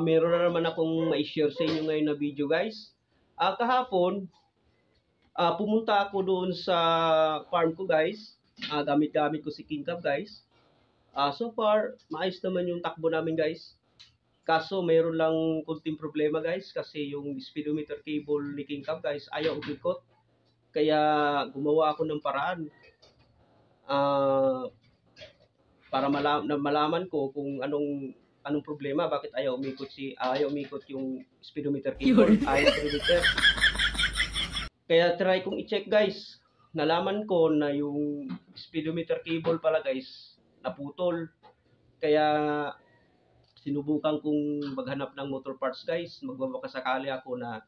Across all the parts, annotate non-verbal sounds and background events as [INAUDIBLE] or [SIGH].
meron na naman akong ma-share sa inyo ngayon na video guys. Ah, kahapon, ah, pumunta ako doon sa farm ko guys. Ah, gamit-gamit ko si King Cab guys. Ah, so far, maayos naman yung takbo namin guys. Kaso mayroon lang kunting problema guys kasi yung speedometer cable ni King Cab guys ayaw umikot. Kaya gumawa ako ng paraan. Ah, para malam na malaman ko kung anong anong problema? Bakit ayaw umikot si ayaw umikot yung speedometer cable ayaw speedometer. Kaya try kong i-check guys. Nalaman ko na yung speedometer cable pala guys naputol. Kaya sinubukan kong maghanap ng motor parts guys. Magbabakasakali ako na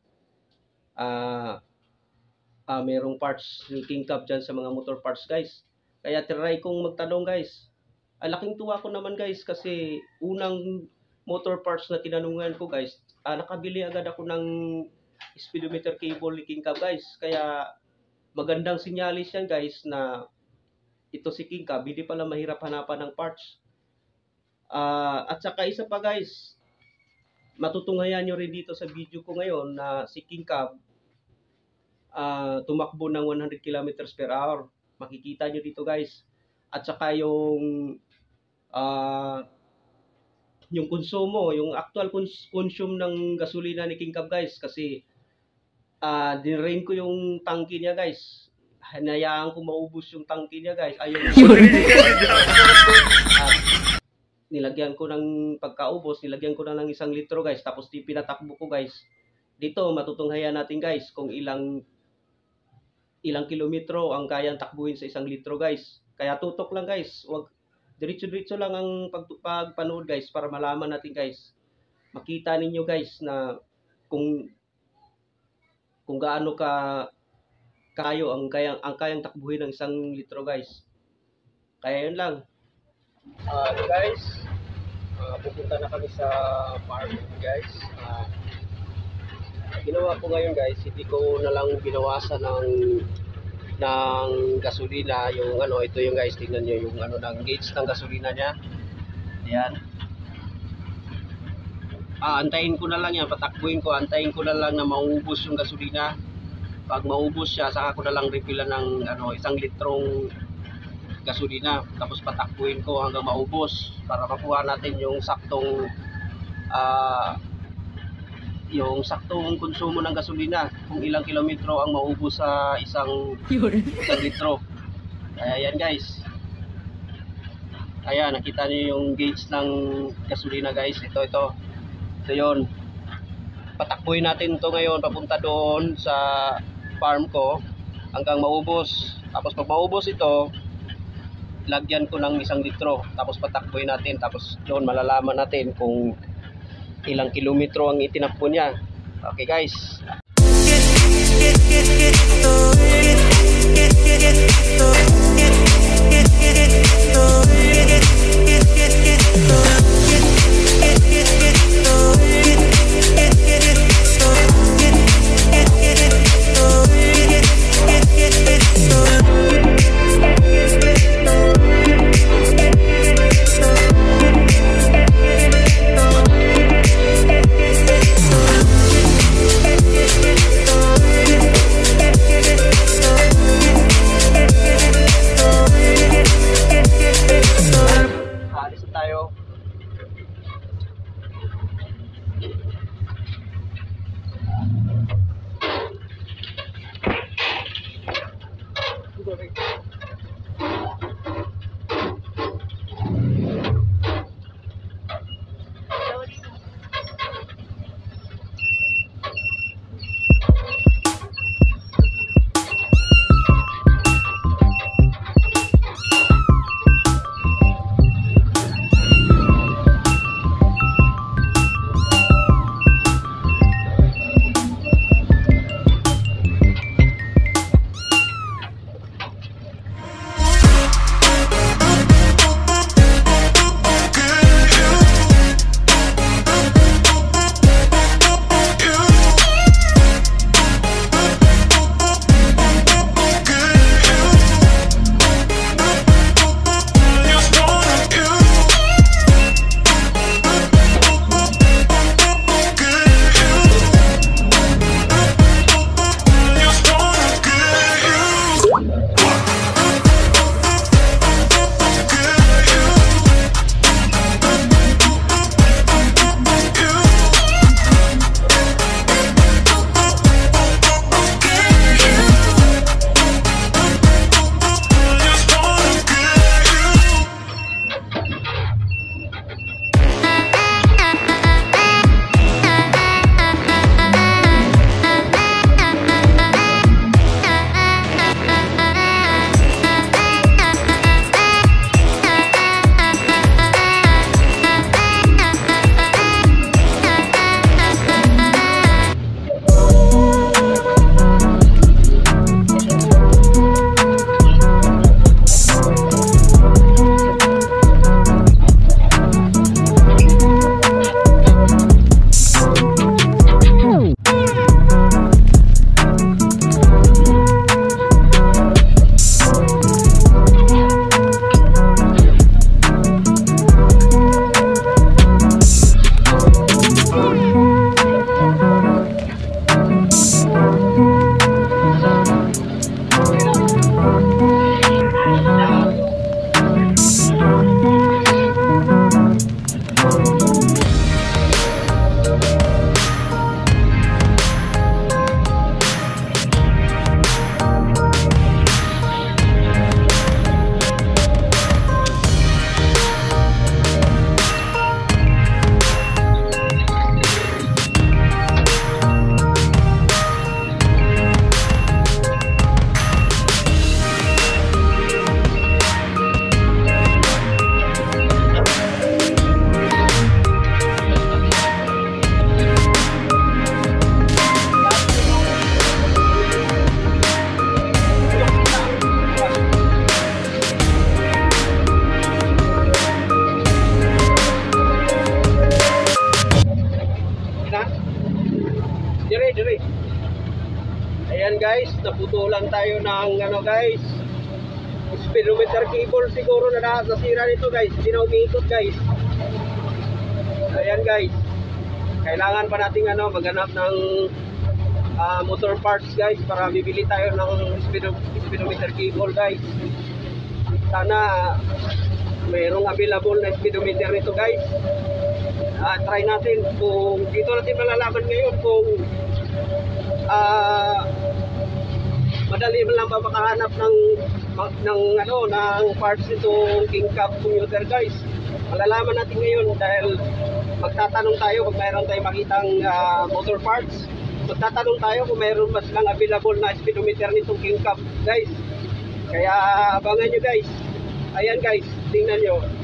ah ah merong parts ni King Cab dyan sa mga motor parts guys. Kaya try kong magtanong guys Ah, laking tuwa ko naman guys kasi unang motor parts na tinanungan ko guys, ah, nakabili agad ako ng speedometer cable ni King Cab guys. Kaya magandang sinyalis yan guys na ito si King Cab, hindi pala mahirap hanapan ng parts. Ah, at saka isa pa guys, matutunghayan nyo rin dito sa video ko ngayon na si King Cab ah, tumakbo ng 100 kilometers per hour. Makikita nyo dito guys. At saka yung ah yung konsumo, yung actual cons- consume ng gasolina ni King Cab guys kasi ah dinrain ko yung tangke niya guys. Hanayaan ko maubos yung tangke niya guys. Ayun. At [LAUGHS] nilagyan ko ng pagkaubos, nilagyan ko na ng isang litro guys. Tapos pinatakbo ko guys. Dito matutunghayan natin guys kung ilang ilang kilometro ang kayang takbuhin sa isang litro guys. Kaya tutok lang guys. Wag diretso-diretso lang ang pag, pagpanood guys para malaman natin guys. Makita ninyo guys na kung kung gaano ka kayo ang kayang ang kayang takbuhin ng isang litro guys. Kaya yun lang. Ah guys, ah, pupunta na kami sa farm guys. Ah, ginawa ko ngayon guys, hindi ko na lang binawasan ng ng gasolina, yung ano, ito yung guys, tingnan nyo yung ano ng gauge ng gasolina niya. Ayan. Ah, antayin ko na lang yan, patakbuhin ko, antayin ko na lang na maubos yung gasolina. Pag maubos siya, saka ko na lang refillan ng ano, isang litrong gasolina. Tapos patakbuhin ko hanggang maubos para makuha natin yung saktong ah yung saktong konsumo ng gasolina kung ilang kilometro ang maubos sa isang isang litro. Kaya yan guys. Kaya nakita niyo yung gauge ng gasolina guys. Ito ito. Ito yon. Patakbuhin natin to ngayon papunta doon sa farm ko hanggang maubos. Tapos pag maubos ito, lagyan ko ng isang litro. Tapos patakbuhin natin. Tapos doon malalaman natin kung ilang kilometro ang itinakbo niya. Okay guys. Alis na tayo. Dire, dire. Ayan guys, naputulan tayo ng ano guys. Speedometer cable siguro na nasira nito guys. Hindi na umiikot guys. Ayan guys. Kailangan pa nating ano, maghanap ng ah, motor parts guys para bibili tayo ng speedo, speedometer cable guys. Sana mayroong available na speedometer nito guys. Ah, try natin kung dito natin malalaman ngayon kung ah madali mo lang ba makahanap ng ng ano ng parts nitong King Cab commuter guys. Malalaman natin ngayon dahil magtatanong tayo kung mayroon tayong makitang ah, motor parts. Magtatanong tayo kung mayroon mas lang available na speedometer nitong King Cab guys. Kaya abangan nyo guys. Ayan guys, tingnan nyo.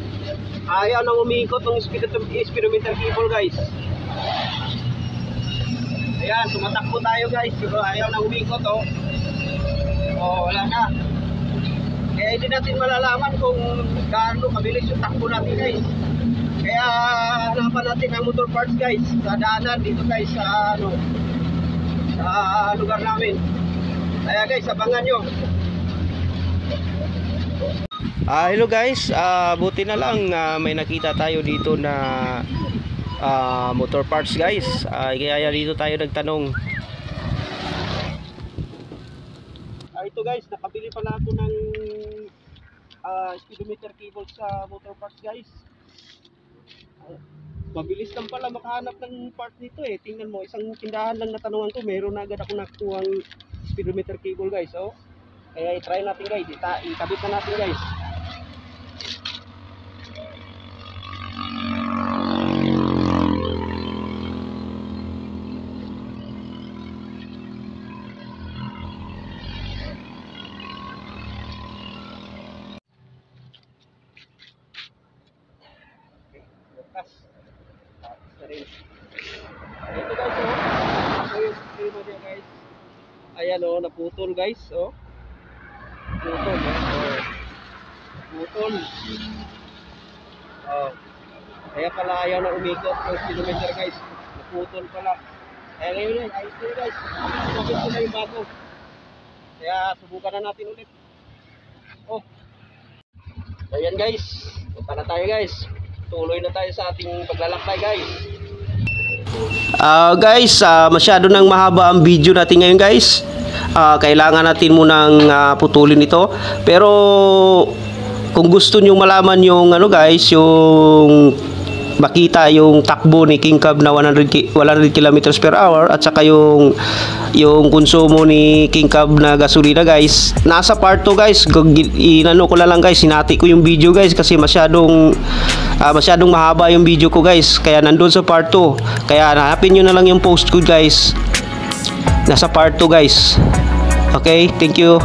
Ayaw nang umiikot ng speedometer, cable guys. Ayan, tumatakbo tayo guys. Pero ayaw nang umiikot oh. Oh, wala na. Kaya hindi natin malalaman kung gaano kabilis yung takbo natin guys. Kaya hanapan natin ang motor parts guys. Sa daanan dito guys sa ano sa lugar namin. Kaya guys, abangan nyo. Ah, hello guys. Ah, buti na lang ah, may nakita tayo dito na ah, motor parts guys. Ah, kaya dito tayo nagtanong. Ah, ito guys, nakabili pala ako ng ah, speedometer cable sa motor parts guys. Ah, mabilis lang pala makahanap ng part nito eh. Tingnan mo, isang tindahan lang natanungan ko, meron na agad ako nakuha speedometer cable guys. Oh. Kaya i-try natin guys, Ita ikabit na natin guys. Bukas. Tapos na rin. Ito guys, oh. Ito yung screen niya guys. Ayan oh, naputol guys, oh. Putol, eh. Oh. Putol. Oh. Kaya pala ayaw na umikot yung kilometer guys. Naputol pala. Kaya ngayon eh, ayos na yun, guys. Sumabit ko na yung bago. Kaya subukan na natin ulit. Oh. Ayan guys. Punta na tayo guys. Tuloy na tayo sa ating paglalakbay guys. Ah guys, ah, masyado nang mahaba ang video natin ngayon guys. Ah, kailangan natin munang ah, putulin ito. Pero kung gusto niyo malaman yung ano guys, yung makita yung takbo ni King Cab na 100 ki- 100 kilometers per hour at saka yung yung konsumo ni King Cab na gasolina guys. Nasa part 2 guys. Inano ko na lang guys sinati ko yung video guys kasi masyadong ah, masyadong mahaba yung video ko guys. Kaya nandun sa part 2 kaya hanapin nyo na lang yung post ko guys. Nasa part 2 guys okay thank you.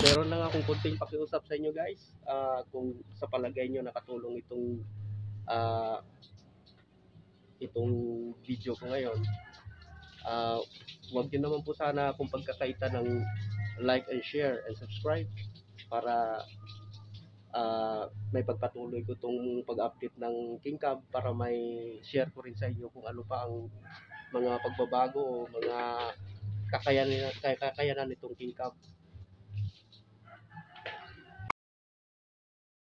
Meron lang akong kunting pakiusap sa inyo guys. Ah, kung sa palagay nyo nakatulong itong ah, itong video ko ngayon Ah, huwag nyo naman po sana kung pagkakaita ng like and share and subscribe para ah, may pagpatuloy ko itong pag-update ng King Cab para may share ko rin sa inyo kung ano pa ang mga pagbabago o mga kakayanan, kakayanan nitong King Cab